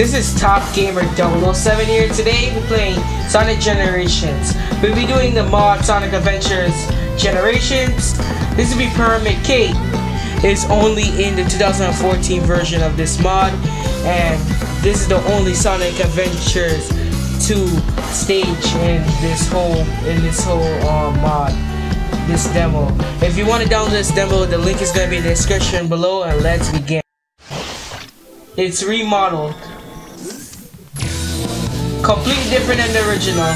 This is Top Gamer 007 here. Today we're playing Sonic Generations. We'll be doing the mod Sonic Adventures Generations. This will be Pyramid Cave. It's only in the 2014 version of this mod, and this is the only Sonic Adventures 2 stage in this whole in this whole uh, mod. This demo. If you want to download this demo, the link is gonna be in the description below, and let's begin. It's remodeled. Completely different than the original.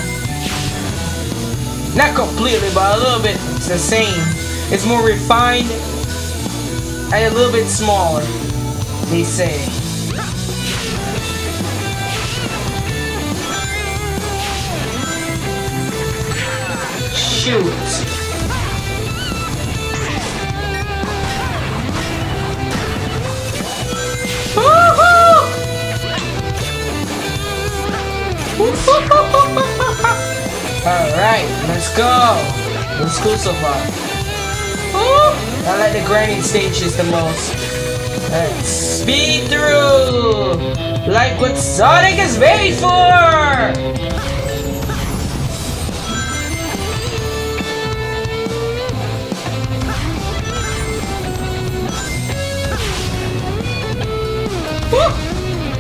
Not completely, but a little bit it's the same. It's more refined and a little bit smaller, they say. Shoot. Alright, let's go! Looks cool so far. Woo! I like the grinding stages the most. Let's speed through! Like what Sonic is made for!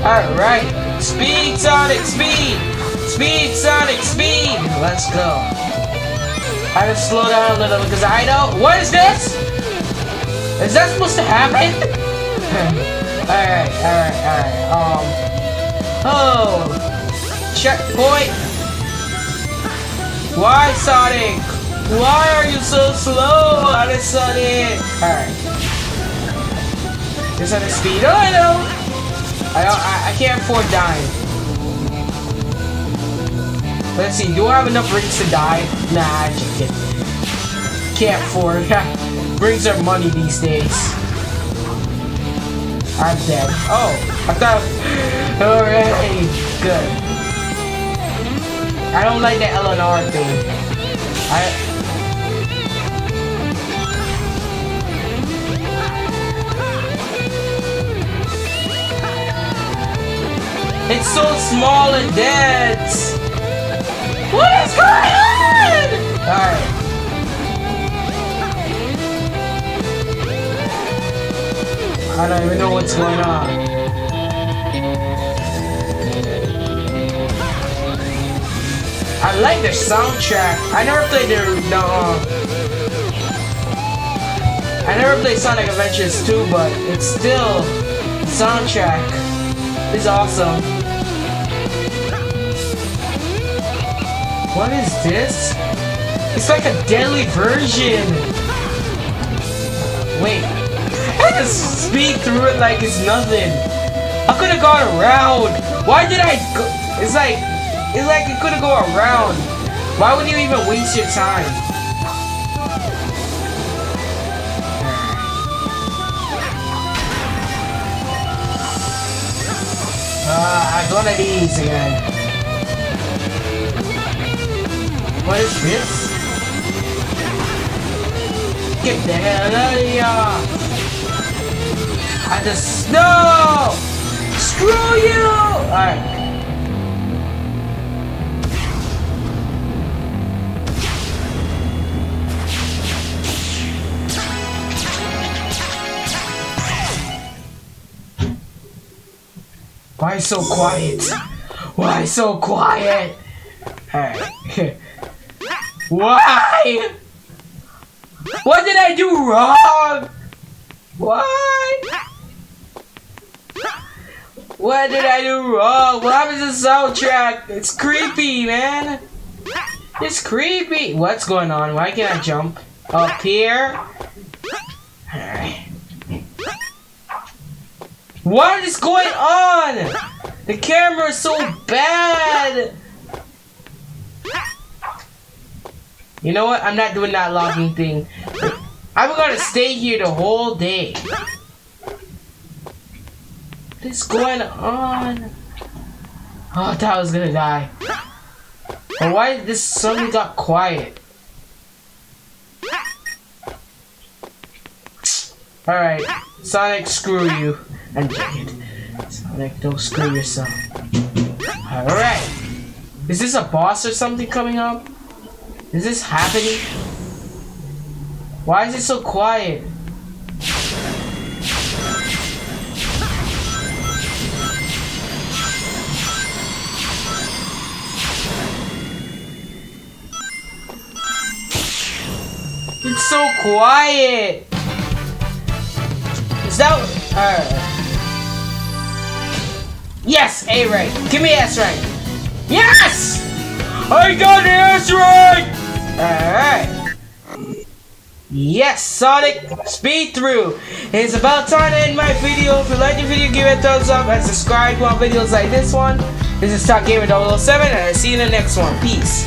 Alright, speed Sonic, speed! Speed Sonic, speed! Let's go. I have to slow down a little because I know. What is this? Is that supposed to happen? alright, alright, alright. Um. Oh! Checkpoint! Why, Sonic? Why are you so slow Sonic? Alright. Is that a speed? Oh, I know! I, I, I can't afford dying. Let's see, do I have enough rings to die? Nah, I kidding. Can't afford. rings are money these days. I'm dead. Oh, I thought. Alright, good. I don't like the LNR thing. I It's so small and dense. Don't even know what's going on. I like the soundtrack. I never played the, the uh, I never played Sonic Adventures 2, but it's still soundtrack is awesome. What is this? It's like a deadly version. Wait. I just speed through it like it's nothing. I could have gone around. Why did I go? It's like, it's like it could have gone around. Why would you even waste your time? Ah, uh, of these again. What is this? Get the hell out of here! I just no! Screw you! Alright. Why so quiet? Why so quiet? Why? What did I do wrong? Why? What did I do wrong? What happened to the soundtrack? It's creepy, man. It's creepy. What's going on? Why can't I jump? Up here? Alright. What is going on? The camera is so bad. You know what? I'm not doing that logging thing. I'm gonna stay here the whole day. What is going on? Oh, I thought I was gonna die. But why this suddenly got quiet? Alright, Sonic, screw you. And it. Sonic, don't screw yourself. Alright. Is this a boss or something coming up? Is this happening? Why is it so quiet? It's so quiet. Is that? Uh, yes, A right. Give me S right. Yes! I got S right. All right. Yes, Sonic speed through. It's about time to end my video. If you like the video, give it a thumbs up and subscribe for videos like this one. This is Top Gamer 007 and I'll see you in the next one. Peace.